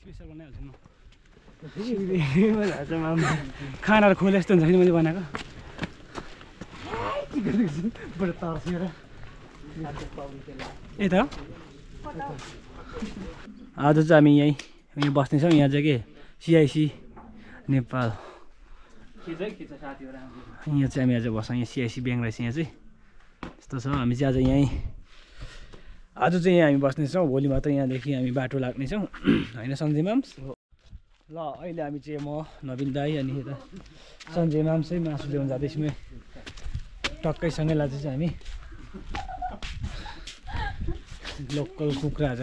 Special बनाइहाल्छु म। खानाहरू खोले जस्तो हुन्छ कि मैले बनाएको। यता हो? आज चाहिँ हामी यहीँ यहीँ बस्नेछौँ यहाँ चाहिँ के? सिआइसी नेपाल। यहाँ चाहिँ हामी आज बस्छौँ। यहाँ सिआइसी ब्याङ्क रहेछ। यहाँ चाहिँ यस्तो छ। हामी चाहिँ आज यहीँ आज चाहिँ यहाँ हामी बस्नेछौँ भोलि मात्र यहाँदेखि हामी बाटो लाग्नेछौँ। होइन सञ्जय माम्स ल अहिले हामी चाहिँ म नवीन दाई अनि यता सञ्जय माम चाहिँ मासु ल्याउनु जाँदैछौँ। टक्कैसँगै लाँदैछ हामी। लोकल कुखुरा आज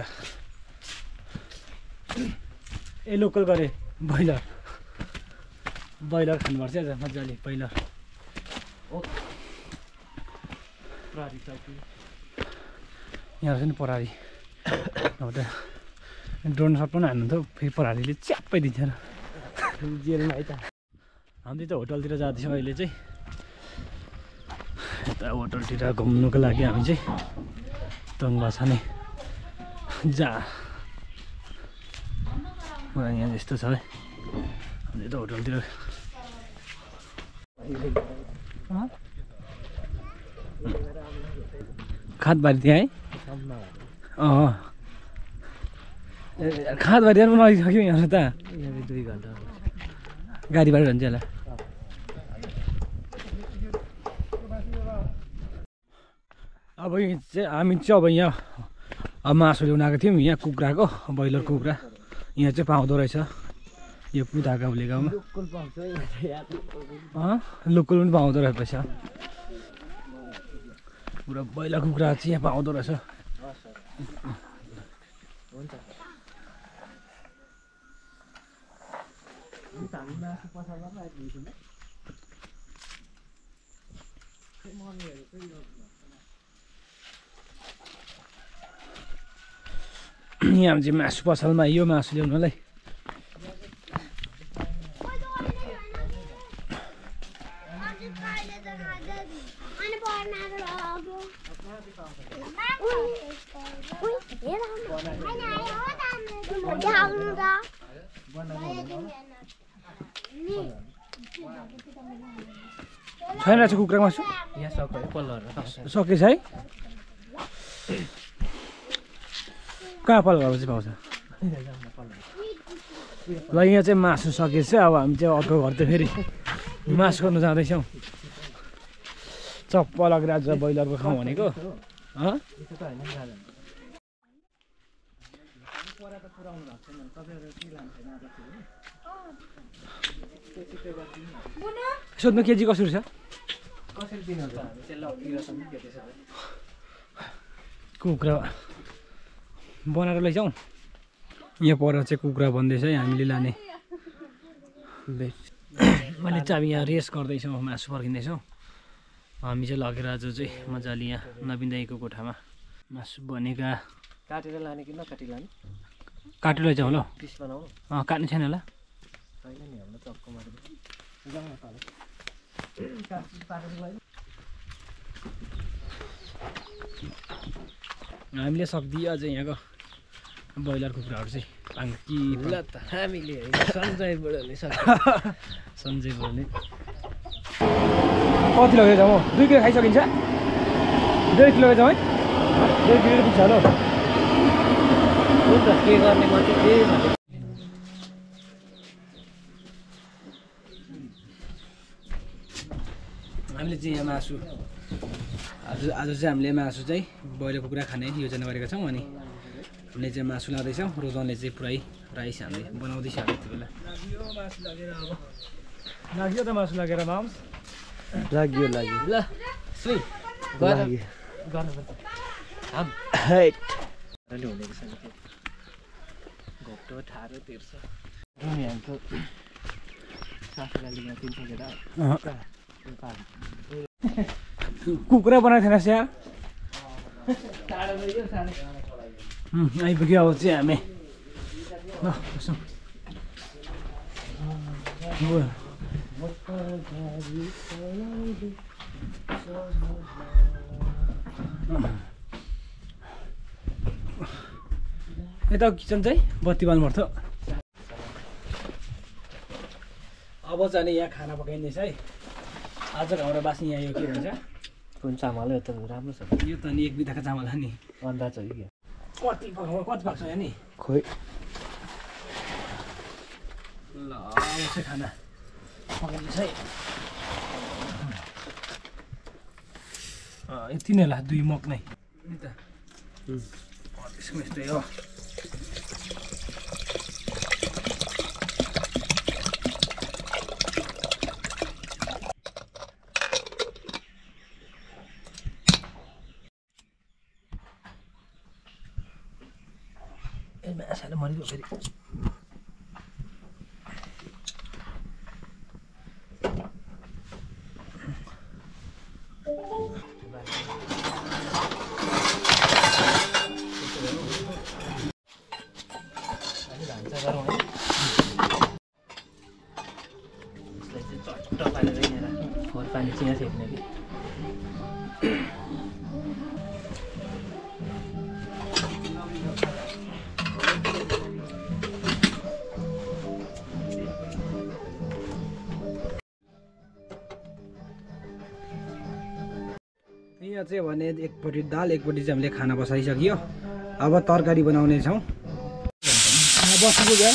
ए लोकल गरे ब्रोइलर। ब्रोइलर खानुपर्छ आज मजाले ब्रोइलर। यहाँ रहेछ नि परारी अब त ड्रोन सट पनि हान्नुहुन्थ्यो फेरि परारीले च्याप्पै दिन्छ र। जेलमा है त हामी त होटलतिर जाँदैछौँ अहिले चाहिँ। यता होटलतिर घुम्नुको लागि हामी चाहिँ तङ्ग छ नि। जा। मलाई यहाँ यस्तो छ है। हामी त होटलतिर खादबारी त्यहाँ है? अँ। ए, खादबारी पनि नजिसक्यो यहाँ त दुई घन्टा गाडी भाडा हुन्छ होला। अब चाहिँ हामी चाहिँ अब यहाँ मासु ल्याउन आएको थियौँ। यहाँ कुखुराको ब्रोइलर कुखुरा। यहाँ चाहिँ पाउँदो रहेछ। यो पुताका हुले गाउँमा। लोकल पनि पाउँदो रहेछ। पुरा ब्रोइलर कुखुरा चाहिँ यहाँ पाउँदो रहेछ। हुन्छ। आइपुगेको छैन यहाँ चाहिँ मासु पसलमा यो मासु ल्याउनुलाई अनि बनाएर लग्यो देखाउनु त छैन रहेछ कुखुरा मासु सकेछ है? कहाँ पल घरमा चाहिँ पाउँछ ल यहाँ चाहिँ मासु सकेछ अब हामी चाहिँ अर्को घर त फेरि मासु गर्नु जाँदैछौँ। चप्प लगेर आज ब्रोइलरको खाउँ भनेको। सोध्नु केजी कसरी छ? कसरी हामी कुखुरा बनाएर लैजाउँ? यहाँ पर चाहिँ कुखुरा बन्दैछ है हामीले लाने। मैले चाहिँ अब यहाँ रेस गर्दैछौँ मासु फर्किँदैछौँ हामी चाहिँ लगेर आज चाहिँ मजाले यहाँ नवीन दाईको कोठामा मासु बनेका काटेर लाने कि नकाटी लाने? काटेर लैजाउँ ल। पिस बनाउनु अँ काट्ने छैन होला। हामीले सक्दियो अझ यहाँको ब्रोइलर कुखुराहरू चाहिँ पाङ्की ल त हामीले होइन सञ्जयबाट नि कति लगेर जाउँ? दुई किलो खाइसकिन्छ? डेढ किलो जाउँ है? डेढ किलो पुग्छ होला के गर्ने मात्रै त्यही भने हामीले चाहिँ यहाँ मासु आज आज चाहिँ हामीले मासु चाहिँ ब्रोइलर कुखुरा खाने योजना गरेका छौँ अनि हामीले चाहिँ मासु लाँदैछौँ। रोजनले चाहिँ पुरै राइस हामीले बनाउँदैछ हामी त्यो बेला। लगेर अब। लाग्यो त मासु लगेर माम्स लाग्यो लाग्यो। ल सुई। हुने रहेछ घोप्टो तिर्छ। हान्छ सासूलाई लिन तिन सकेर कुखुरा बनाएको थिएन स्या। टाढो लैयो सानो आइपुग्यो अब चाहिँ हामी। ल यता किचन चाहिँ बत्ती बाल्नु पर्थ्यो। अब चाहिँ यहाँ खाना पकाइँदैछ है। आजको हाम्रो बासी यहाँ यो के भन्छ कुन चामल हो त राम्रो छ। यो त नि एक बिताको चामल हो नि। अन्दाज हो कि कति कति पाक्छ यहाँ नि? खोइ। ल खाना। पकाइँदैछ है। यति नै होला दुई मग नै। नि त। यस्तै हो। marido यहाँ चाहिँ भने एकपट्टि दाल एकपट्टि चाहिँ हामीले खाना बसाइसक्यो। अब तरकारी बनाउनेछौँ। बस्नु पुग्यो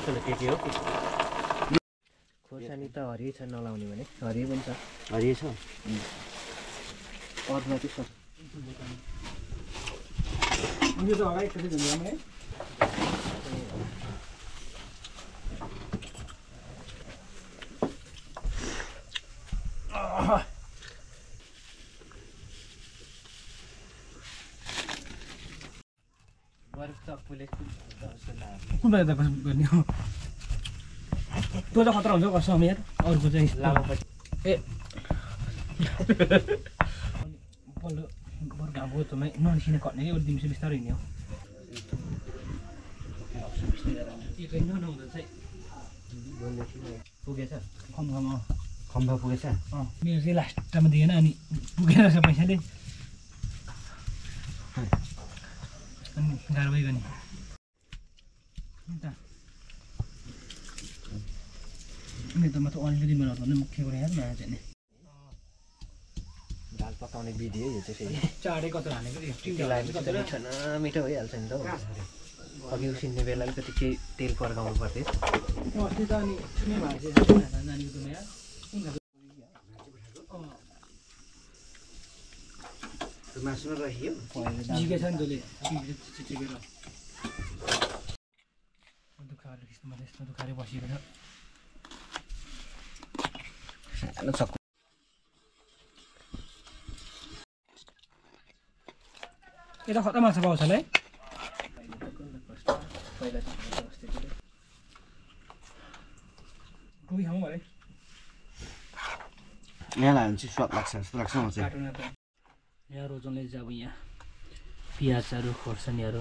त्यसले के के हो? खोर्सानी त हरियै छ नलाउने भने। हरियै पनि छ। हरियो छ? अदुवा चाहिँ छ यो चाहिँ अगाडि एकचोटि धुँदैम है बरु चक्कुले जस्तो लाग्यो कुन बेला त कसो गर्ने हो। त्यो चाहिँ खतरा हुन्छ कसम यार अरूको चाहिँ लामोपट्टि ए। पल्लो बरु घाम गोतोमा ननिसिने कट्ने कि अरू दिउँसो बिस्तारै हिँड्ने हो। एकै नहुँदा चाहिँ पुगेछ? कम कम अँ खम्बा पुगेछ? अँ मेरो चाहिँ लास्टमा दिएन अनि पुगेर रहेछ पैसाले। अनि गाह्रो भइगयो नि त म त अलिकति बनाउँछु भने मुख्य कुरा नि दाल पकाउने विधि हो यो चाहिँ फेरि चाँडै कता हानेको मिठो भइहाल्छ नि त हौ अघि उसिन्ने बेला अलिकति केही तेल पर्काउनु पर्थ्यो मासुमा रहियो झिकेछ नि तैँले चिचेकेर दुःखहरू यस्तोमा त यस्तो दुखाएर बसिएको छ सानो यता खतरा माछा पाउँछ होला है टुकी खाउँ है यहाँ लगायो भने चाहिँ स्वाद लाग्छ जस्तो लाग्छ म चाहिँ। त यहाँ रोजनले चाहिँ अब यहाँ पियाजहरू खोर्सानीहरू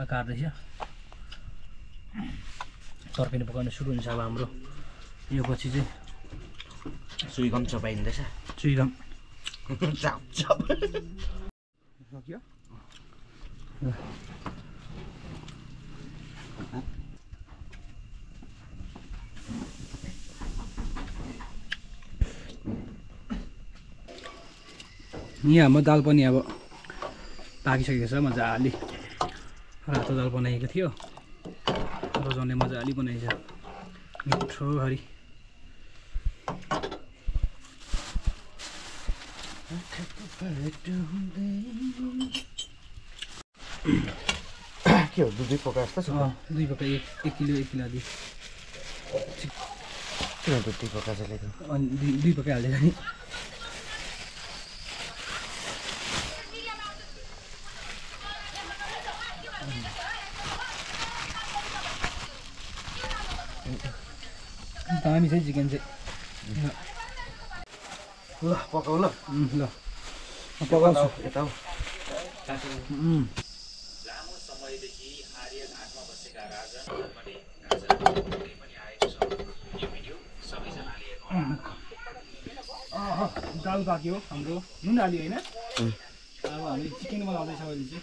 काट्दैछ तर्कानी पकाउनु सुरु हुन्छ अब हाम्रो। यो पछि चाहिँ सुइगम चपाइँदैछ चुइगम सक्यो यहाँ हाम्रो दाल पनि अब पाकिसकेको छ मजाले। रातो दाल बनाइएको थियो। रोजाउने मजाले बनाइन्छ। मिठो गरी के हो दुधै पकाए जस्तो छ? दुई पक्का एक एक किलो एक किलो किन पकाएको छ ल्याइदिनु? अनि दुई दुई पक्का हालिदिएको नि। दामी छ चिकन चाहिँ। ल पकाउ ल। ल। पकाउँछु। यता हौ। उम्। अँ, अँ, दाल पाक्यो हाम्रो। नुन हाल्यो होइन? अब अब हामी चिकन बनाउँदैछौँ अहिले चाहिँ।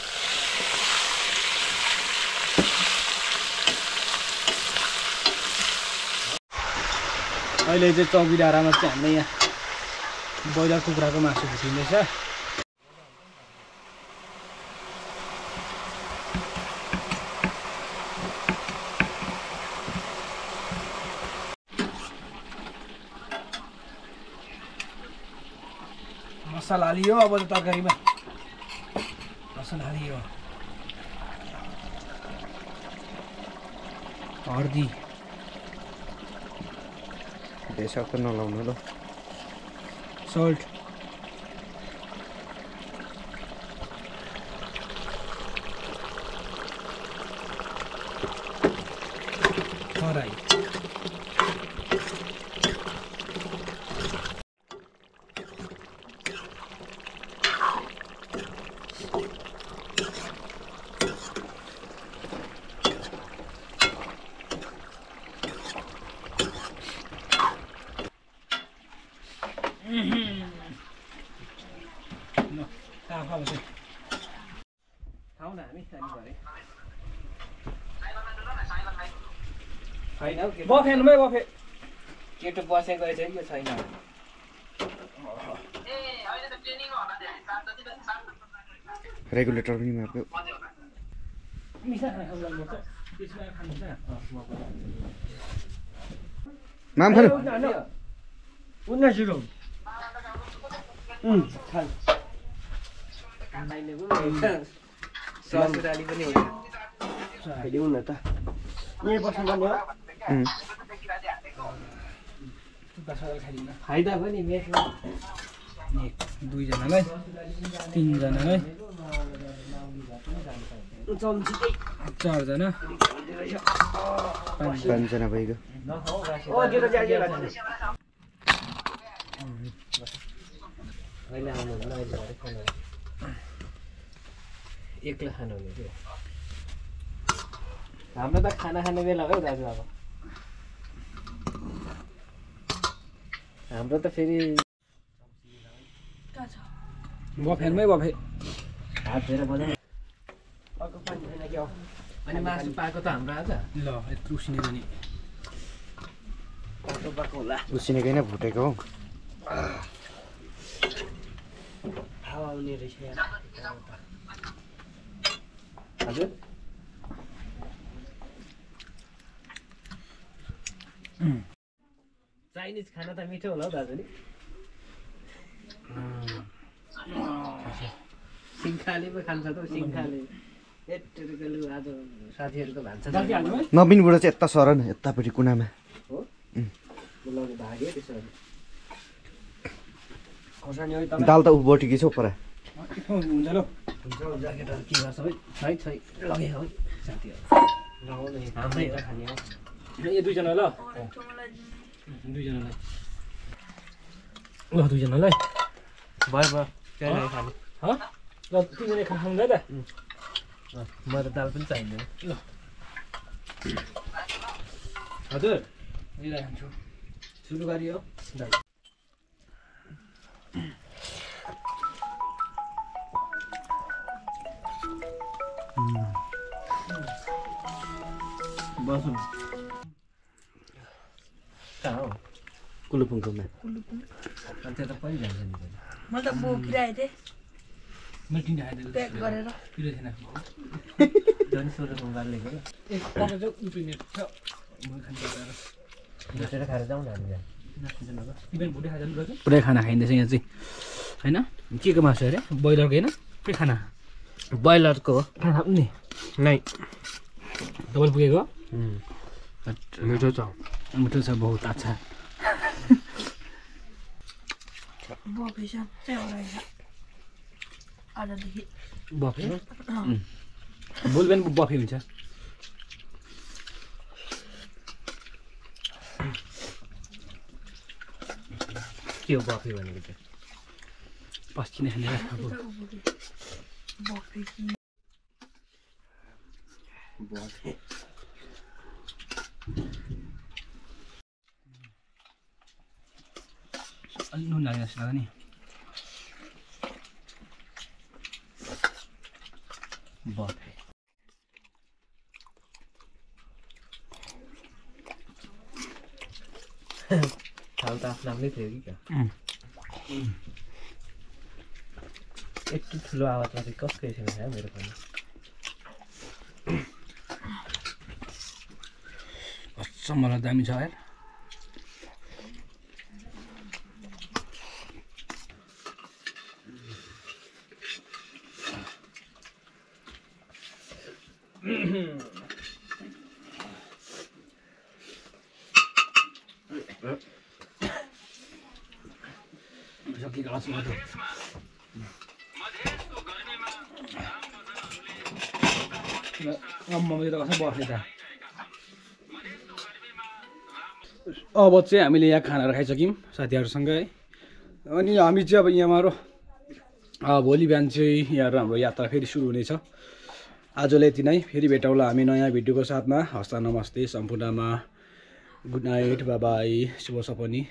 अहिले चाहिँ चौकी डाँडामा चाहिँ हामीले यहाँ ब्रोइलर कुखुराको मासु भिसिँदैछ मसला हालियो अब त तरकारीमा। मसला हालियो। हर्दी। बेसार त नलाउनु ल सल्ट खराई ल कहाँ खाऊ चाहिँ खाऊ न हामी जाने भरे छैन। हौ केटो बफे। केटो बसेको रहेछ यो छैन। रेगुलेटर पनि मार्यो माम खानु। उन्नाइस जिरो ससुराली पनि उन त। यहीँ बस्नुपर्ने हो। फाइदा पनि मेसमा एक दुईजनालाई तिनजनालाई चारजना पाँचजना भइगयो एक्लै खानु हुने त्यो हाम्रो त खाना खाने बेला भयो दाजु अब हाम्रो त फेरि बफेनमै बफे। हात धोएर बजाउँ अनि मासु पाएको त हाम्रो आज? ल यत्रो उसिनेर नि। पाएको होला? उसिनेकै नै भुटेको हौ। हावा आउने रहेछ हजुर। चाइनिज खाना त मिठो होला हौ दाजु नि सिङ्खाले पो खान्छ त सिङ्खाले। साथीहरूको भान्सा नवीनबाट चाहिँ यता सर न यतापट्टि कुनामा। भाग्यो त्यसो दाल त उभोटिकै छ हौ परा। हुन्छ ल। हुन्छ हौ, ज्याकेटहरू के गर्छ है? छै छै लगे है। साथीहरू। लगाउनु हाम्रै हो। खाने हो यो दुईजना ल। दुईजनालाई। ल दुईजनालाई। भयो भयो त्यही खाने। ह ल खाना खानु त म त दाल पनि चाहिँदैन। हजुर। लिएर खान्छु सुरु गरियो बसौँ पुरै खाना खाइँदैछ यहाँ चाहिँ। होइन? के को मासु अरे? ब्रोइलरको होइन? के खाना। ब्रोइलरको हो। खाना पनि। नै। डबल पुगेको मिठो छ। मिठो छ बहुत अच्छा। चाहिँ रहेछ आजदेखि बफे भोलि बिहान बफे हुन्छ के हो बफे भनेको चाहिँ पस्किने खाने बफे कि अलिक नुन लाग्यो जस्तो लाग्यो नि बफे थाल त आफ्नो आफ्नै थियो कि क्या यति ठुलो आवाजमा चाहिँ कसको एसएमएस आयो मेरो कस्तो मलाई दामी छ यार मात्र कसै बस्ने त अब चाहिँ हामीले यहाँ खानाहरू खाइसक्यौँ साथीहरूसँग है अनि हामी चाहिँ अब यहाँबाट अँ, भोलि बिहान चाहिँ यहाँ हाम्रो यात्रा फेरि सुरु हुनेछ आजलाई यति नै फेरि भेटौँला हामी नयाँ भिडियोको साथमा हस्ता नमस्ते सम्पूर्णमा गुड नाइट बाई शुभ सपनी